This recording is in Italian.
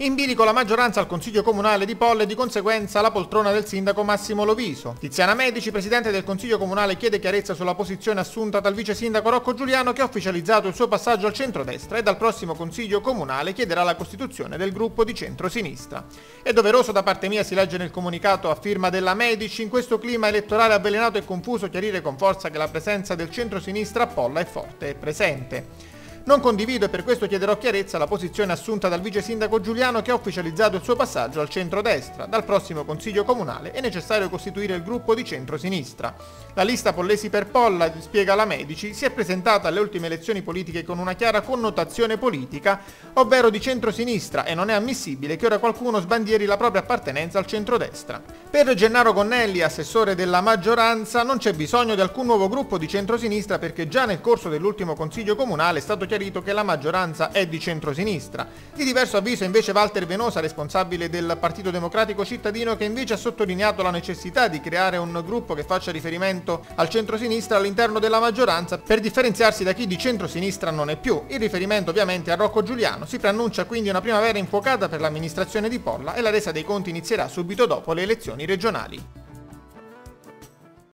In bilico la maggioranza al Consiglio Comunale di Polle e di conseguenza la poltrona del sindaco Massimo Loviso. Tiziana Medici, presidente del Consiglio Comunale, chiede chiarezza sulla posizione assunta dal vice sindaco Rocco Giuliano che ha ufficializzato il suo passaggio al centrodestra e dal prossimo Consiglio Comunale chiederà la costituzione del gruppo di centro-sinistra. È doveroso da parte mia, si legge nel comunicato a firma della Medici, in questo clima elettorale avvelenato e confuso chiarire con forza che la presenza del centro-sinistra a Polla è forte e presente. Non condivido e per questo chiederò chiarezza la posizione assunta dal vice sindaco Giuliano che ha ufficializzato il suo passaggio al centro-destra. Dal prossimo Consiglio Comunale è necessario costituire il gruppo di centro-sinistra. La lista Pollesi per Polla, spiega la Medici, si è presentata alle ultime elezioni politiche con una chiara connotazione politica, ovvero di centro-sinistra e non è ammissibile che ora qualcuno sbandieri la propria appartenenza al centro-destra. Per Gennaro Gonnelli, assessore della maggioranza, non c'è bisogno di alcun nuovo gruppo di centro-sinistra perché già nel corso dell'ultimo Consiglio Comunale è stato chiarito chiarito che la maggioranza è di centrosinistra. Di diverso avviso invece Walter Venosa, responsabile del Partito Democratico Cittadino, che invece ha sottolineato la necessità di creare un gruppo che faccia riferimento al centrosinistra all'interno della maggioranza per differenziarsi da chi di centrosinistra non è più. Il riferimento ovviamente a Rocco Giuliano. Si preannuncia quindi una primavera infuocata per l'amministrazione di Polla e la resa dei conti inizierà subito dopo le elezioni regionali.